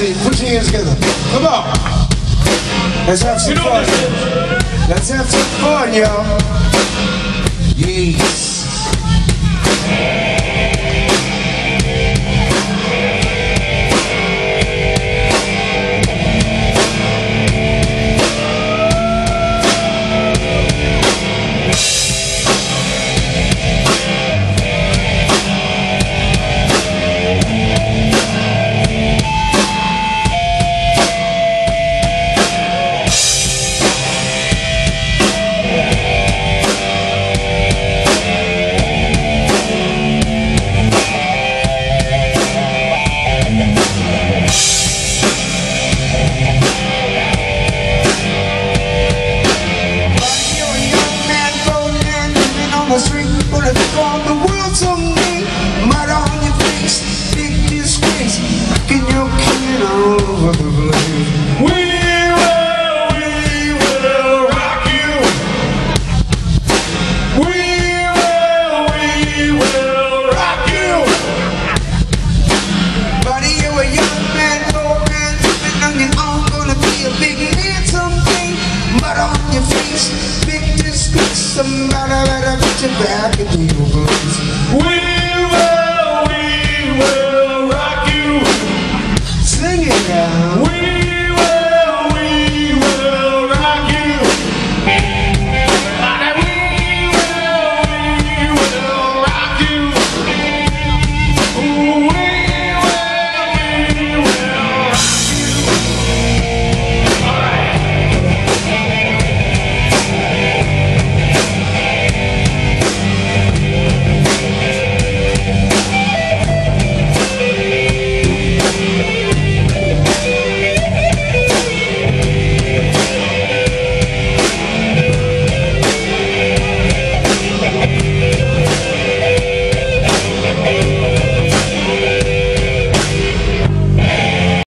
hands together. Come on. Let's have some fun. Let's have some fun, y'all. Yes. All the world. Mud on your face, over the. You back. We will, we will rock you. Sing it now.